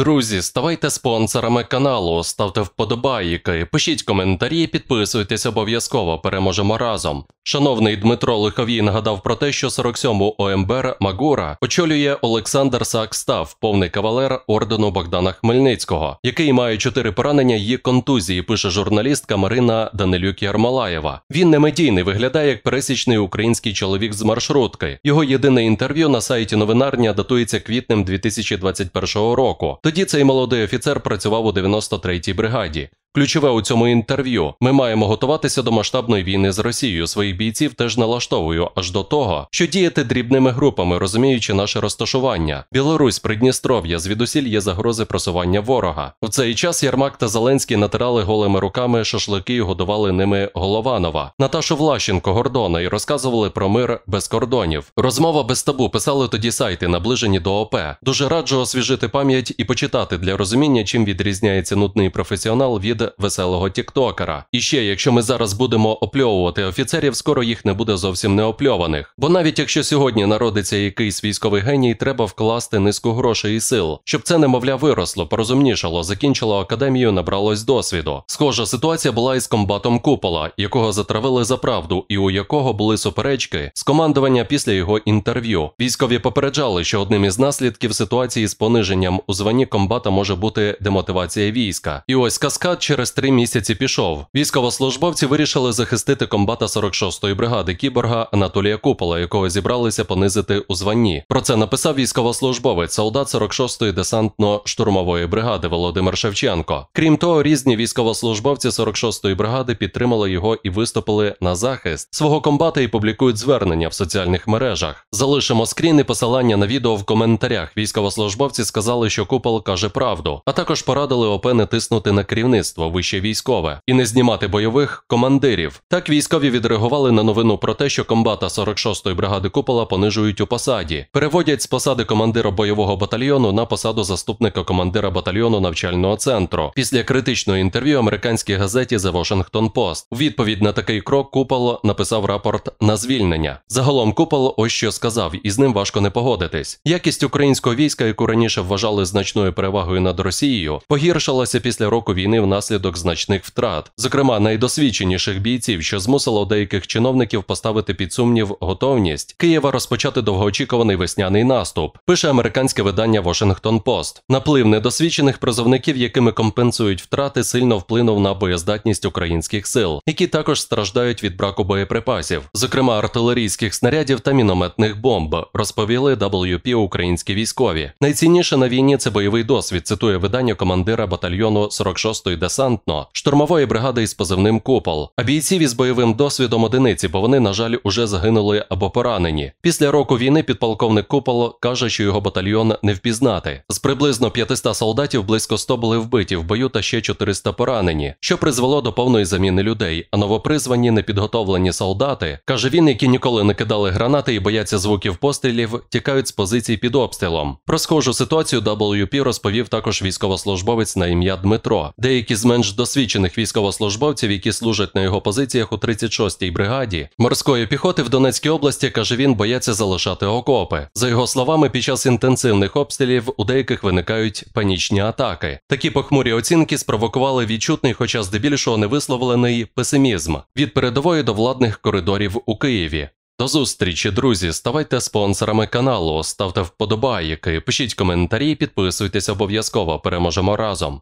Друзі, ставайте спонсорами каналу, ставте вподобайки, пишіть коментарі, підписуйтесь обов'язково, переможемо разом. Шановний Дмитро Лиховій нагадав про те, що 47-му ОМБР Магура очолює Олександр Сакстав, повний кавалер ордену Богдана Хмельницького, який має чотири поранення і контузії, пише журналістка Марина Данилюк Ярмолаєва. Він не медійний, виглядає як пересічний український чоловік з маршрутки. Його єдине інтерв'ю на сайті новинарня датується квітнем 2021 року. Тоді цей молодий офіцер працював у 93-й бригаді. Ключове у цьому інтерв'ю: ми маємо готуватися до масштабної війни з Росією. Своїх бійців теж налаштовую аж до того, що діяти дрібними групами, розуміючи наше розташування. Білорусь, Придністров'я, звідусіль є загрози просування ворога. В цей час Ярмак та Зеленський натирали голими руками шашлики і годували ними Голованова, Наташу Влащенко, Гордона і розказували про мир без кордонів. Розмова без табу писали тоді сайти, наближені до ОП. Дуже раджу освіжити пам'ять і почитати для розуміння, чим відрізняється нудний професіонал від веселого тіктокера. І ще, якщо ми зараз будемо опльовувати офіцерів, скоро їх не буде зовсім неопльованих. Бо навіть якщо сьогодні народиться якийсь військовий геній, треба вкласти низку грошей і сил, щоб це немовля виросло, порозумнішало, закінчило академію, набралось досвіду. Схожа ситуація була із комбатом Купола, якого затравили за правду, і у якого були суперечки з командування після його інтерв'ю. Військові попереджали, що одним із наслідків ситуації з пониженням у званні комбата може бути демотивація війська. І ось каскад через три місяці пішов. Військовослужбовці вирішили захистити комбата 46-ї бригади кіборга Анатолія Купола, якого зібралися понизити у званні. Про це написав військовослужбовець, солдат 46-ї десантно-штурмової бригади Володимир Шевченко. Крім того, різні військовослужбовці 46-ї бригади підтримали його і виступили на захист свого комбата і публікують звернення в соціальних мережах. Залишимо скрін і посилання на відео в коментарях. Військовослужбовці сказали, що Купол каже правду, а також порадили ОП не тиснути на керівництво вище військове і не знімати бойових командирів. Так військові відреагували на новину про те, що комбата 46-ї бригади Купола понижують у посаді, переводять з посади командира бойового батальйону на посаду заступника командира батальйону навчального центру. Після критичного інтерв'ю американській газеті The Washington Post. У відповідь на такий крок Купол написав рапорт на звільнення. Загалом Купол ось що сказав, і з ним важко не погодитись. Якість українського війська, яку раніше вважали значною перевагою над Росією, погіршилася після року війни внаслідок значних втрат, зокрема найдосвідченіших бійців, що змусило деяких чиновників поставити під сумнів готовність Києва розпочати довгоочікуваний весняний наступ. Пише американське видання Washington Post. Наплив недосвідчених призовників, якими компенсують втрати, сильно вплинув на боєздатність українських сил, які також страждають від браку боєприпасів, зокрема артилерійських снарядів та мінометних бомб, розповіли WP українські військові. Найцінніше на війні це бойовий досвід. Цитує видання командира батальйону 46-ї десантно штурмової бригади із позивним Купол, а бійців із бойовим досвідом одиниці, бо вони, на жаль, уже загинули або поранені. Після року війни підполковник Купол каже, що його батальйон не впізнати. З приблизно 500 солдатів близько 100 були вбиті в бою та ще 400 поранені, що призвело до повної заміни людей. А новопризвані непідготовлені солдати, каже він, які ніколи не кидали гранати і бояться звуків пострілів, тікають з позицій під обстрілом. Про схожу ситуацію WP розповів також військовослужбовець на ім'я Дмитро. Деякі з менш досвідчених військовослужбовців, які служать на його позиціях у 36-й бригаді морської піхоти в Донецькій області, каже він, бояться залишати окопи. За його словами, під час інтенсивних обстрілів у деяких виникають панічні атаки. Такі похмурі оцінки спровокували відчутний, хоча здебільшого не висловлений песимізм від передової до владних коридорів у Києві. До зустрічі, друзі. Ставайте спонсорами каналу, ставте вподобайки, пишіть коментарі, підписуйтесь обов'язково. Переможемо разом.